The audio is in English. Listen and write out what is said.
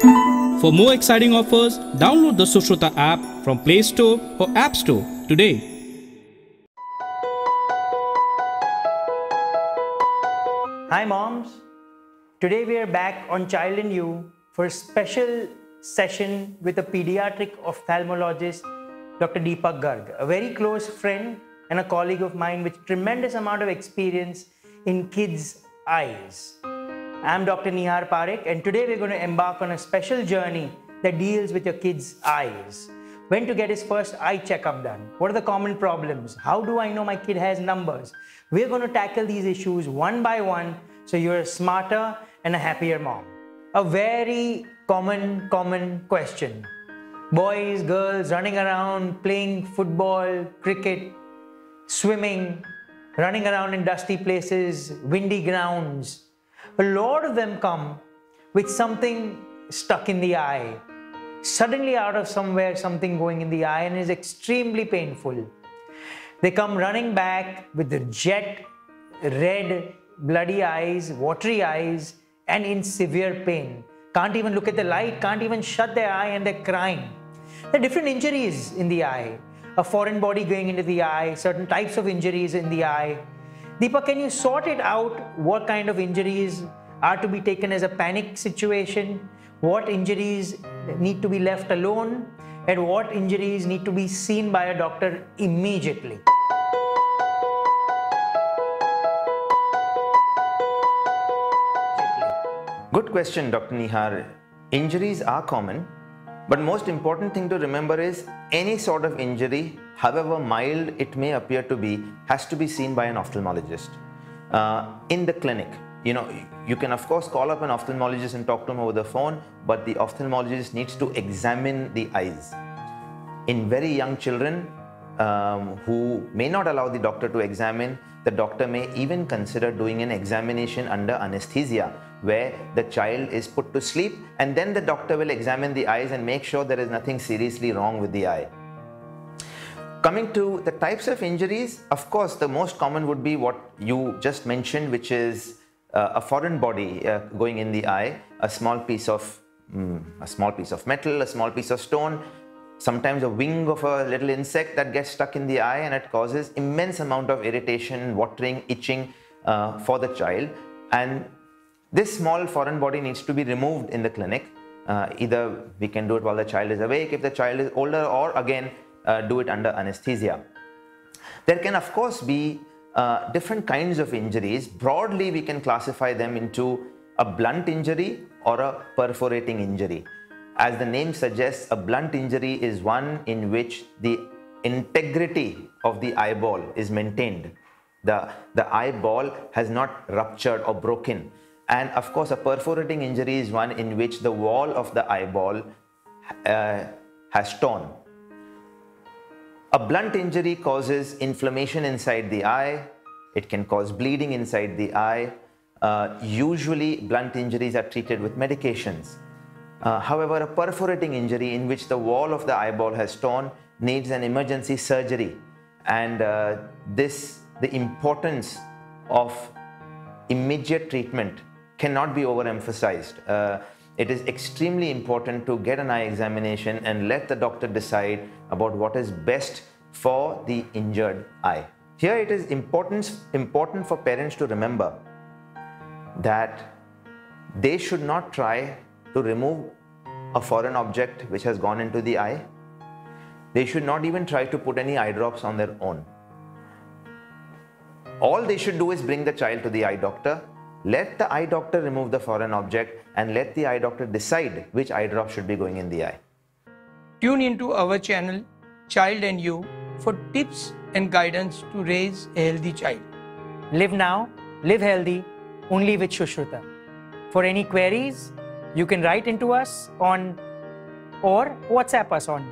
For more exciting offers, download the Sushruta app from Play Store or App Store today. Hi, moms. Today we are back on Child and You for a special session with a pediatric ophthalmologist, Dr. Deepak Garg, a very close friend and a colleague of mine with tremendous amount of experience in kids' eyes. I'm Dr. Nihar Parekh, and today we're going to embark on a special journey that deals with your kid's eyes. When to get his first eye checkup done? What are the common problems? How do I know my kid has numbers? We're going to tackle these issues one by one so you're a smarter and a happier mom. A very common, common question. Boys, girls running around, playing football, cricket, swimming, running around in dusty places, windy grounds. A lot of them come with something stuck in the eye. Suddenly, out of somewhere, something going in the eye and is extremely painful. They come running back with the jet red, bloody eyes, watery eyes, and in severe pain. Can't even look at the light, can't even shut their eye, and they're crying. There are different injuries in the eye a foreign body going into the eye, certain types of injuries in the eye. Deepak, can you sort it out what kind of injuries are to be taken as a panic situation? What injuries need to be left alone? And what injuries need to be seen by a doctor immediately? Good question, Dr. Nihar. Injuries are common, but most important thing to remember is any sort of injury, however mild it may appear to be, has to be seen by an ophthalmologist uh, in the clinic. You know, you can of course call up an ophthalmologist and talk to him over the phone, but the ophthalmologist needs to examine the eyes. In very young children um, who may not allow the doctor to examine, the doctor may even consider doing an examination under anesthesia where the child is put to sleep and then the doctor will examine the eyes and make sure there is nothing seriously wrong with the eye. Coming to the types of injuries, of course, the most common would be what you just mentioned, which is uh, a foreign body uh, going in the eye, a small piece of mm, a small piece of metal, a small piece of stone, sometimes a wing of a little insect that gets stuck in the eye and it causes immense amount of irritation, watering, itching uh, for the child. And this small foreign body needs to be removed in the clinic. Uh, either we can do it while the child is awake if the child is older or again do it under anesthesia. There can of course be uh, different kinds of injuries. Broadly we can classify them into a blunt injury or a perforating injury. As the name suggests, a blunt injury is one in which the integrity of the eyeball is maintained. The, the eyeball has not ruptured or broken. And of course, a perforating injury is one in which the wall of the eyeball uh, has torn. A blunt injury causes inflammation inside the eye. It can cause bleeding inside the eye. Uh, usually, blunt injuries are treated with medications. Uh, however, a perforating injury in which the wall of the eyeball has torn needs an emergency surgery. And uh, this, the importance of immediate treatment cannot be overemphasized. It is extremely important to get an eye examination and let the doctor decide about what is best for the injured eye. Here it is important, important for parents to remember that they should not try to remove a foreign object which has gone into the eye. They should not even try to put any eye drops on their own. All they should do is bring the child to the eye doctor let the eye doctor remove the foreign object and let the eye doctor decide which eye drop should be going in the eye. Tune into our channel Child and You for tips and guidance to raise a healthy child. Live now, live healthy, only with Sushruta. For any queries, you can write into us on or WhatsApp us on